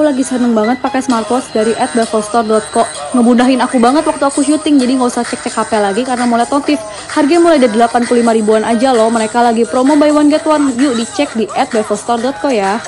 aku lagi seneng banget pakai smartwatch dari @bevelstore.co. Ngemudahin aku banget waktu aku syuting, jadi nggak usah cek-cek HP lagi karena mulai notif. Harganya mulai dari 85 ribuan aja loh. Mereka lagi promo buy one get one. Yuk dicek di @bevelstore.co ya.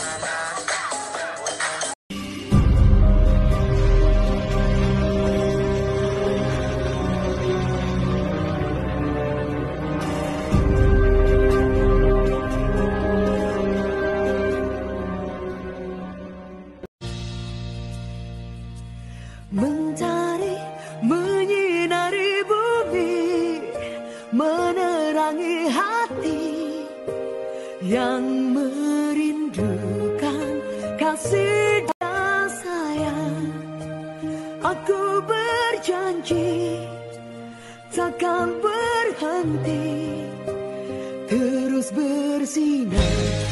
Yang merindukan kasih dan sayang. Aku berjanji Takkan berhenti Terus bersinar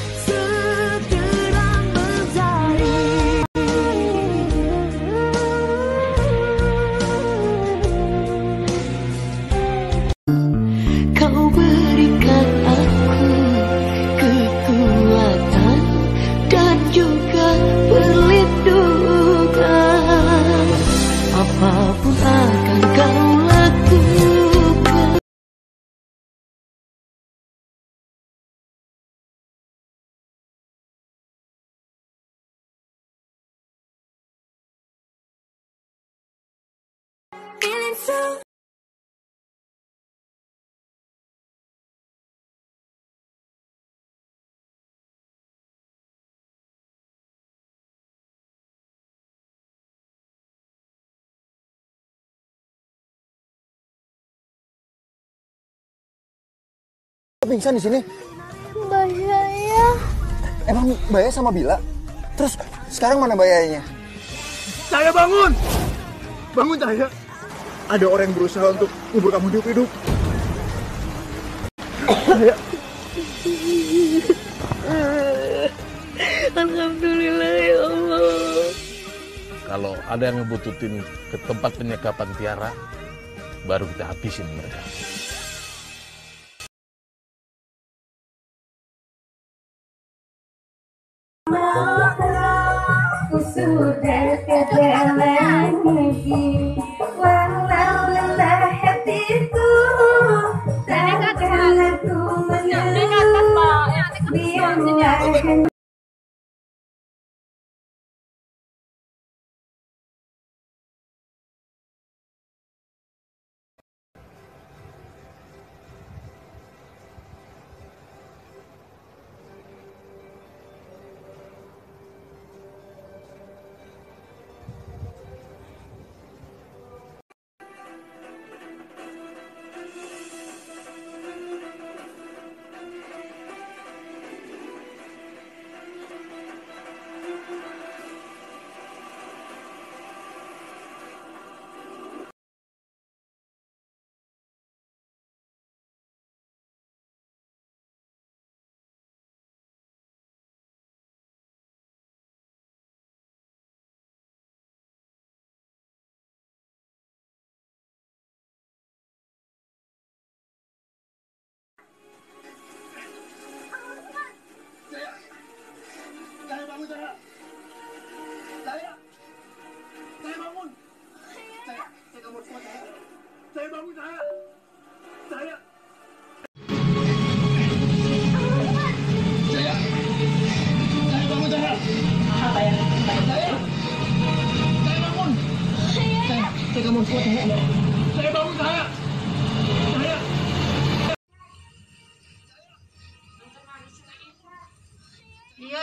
pingsan di sini? Bahaya. Emang Baya sama Bila? Terus sekarang mana Bayanya? Cahaya bangun! Bangun Cahaya! Ada orang yang berusaha untuk kubur kamu hidup-hidup. Cahaya, Alhamdulillah ya Allah. Kalau ada yang ngebututin ke tempat penyekapan Tiara, baru kita habisin mereka. Aku sudah Cahaya bangun Cahaya! Cahaya! Cahaya bangun! Cahaya, Cahaya kamu harus kuat Cahaya! Cahaya bangun Cahaya! Cahaya! Cahaya! Cahaya bangun Cahaya! Apa ya? Cahaya! Cahaya bangun! Cahaya, Cahaya kamu harus kuat Cahaya! Cahaya bangun Cahaya! Cahaya! Iya,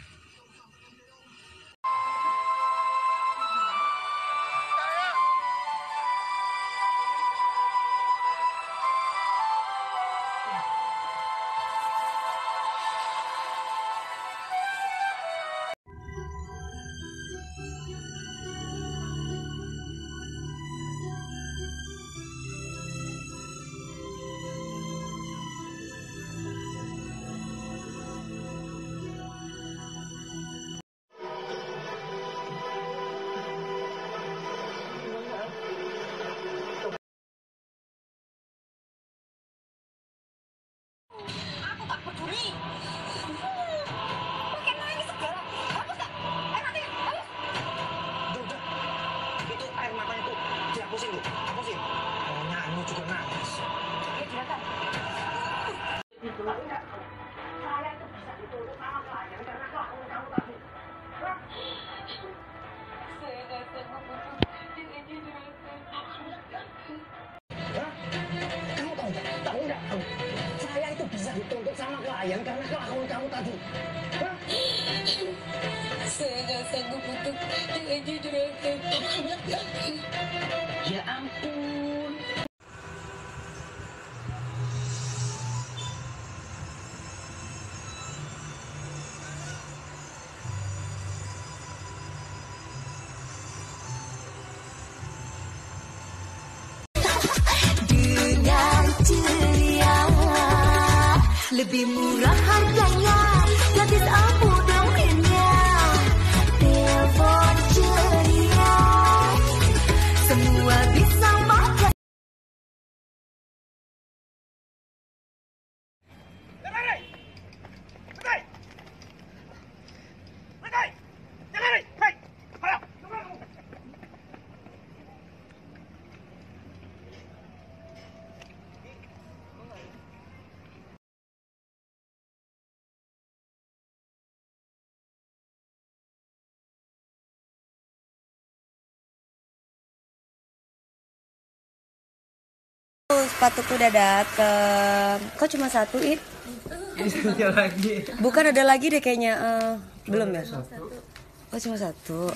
iya. menuntut sama klien karena kelakuan kamu tadi. Hah? Saya nggak sanggup untuk dengan jujur Ya ampun. Lebih murah harganya sepatuku udah dateng. Kok cuma satu it bukan ada lagi deh kayaknya eh, belum ya? Oh cuma satu.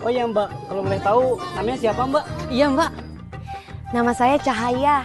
Oh iya mbak, kalau boleh tahu namanya siapa mbak? iya mbak. Nama saya Cahaya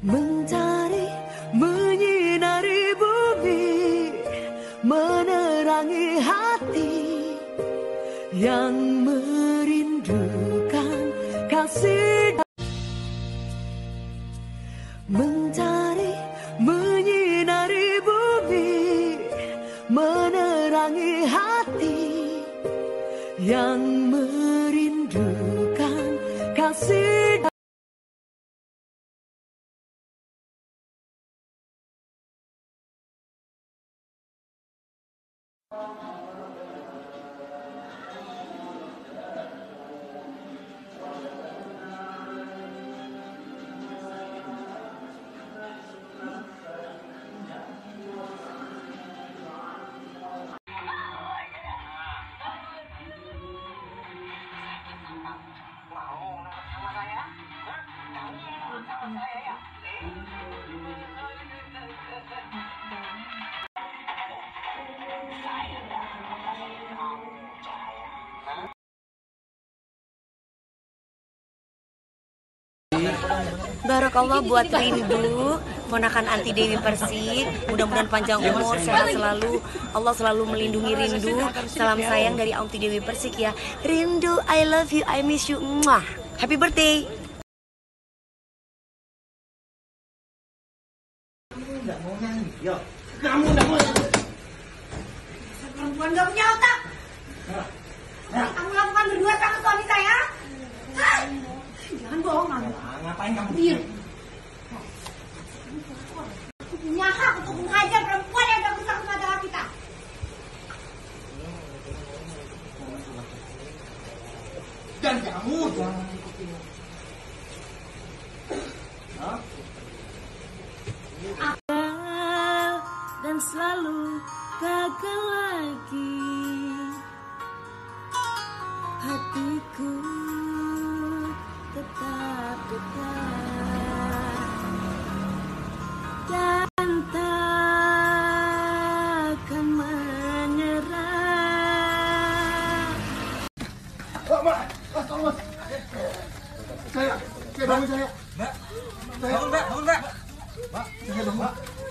Mencari, menyinari bumi Menerangi hati Yang merindukan kasih. Mencari, menyinari bumi Menerangi hati Yang merindukan kasih Barakallah buat Rindu, ponakan anti Dewi Persik. Mudah-mudahan panjang umur, sehat selalu. Allah selalu melindungi Rindu. Salam sayang dari anti Dewi Persik ya. Rindu, I love you, I miss you. Mwah. Happy birthday. Perempuan gak punya otak. Kamu lakukan berdua sama suami saya? Hah? Jangan bohong kamu. Ngapain kamu? Diem. selalu gagal lagi. Hatiku tetap dekat Dan takkan menyerah. Oh, Mbak, mas, tolong mas Saya, saya bangun saya. Mbak, bangun mbak, bangun mbak Mbak, saya bangun. mbak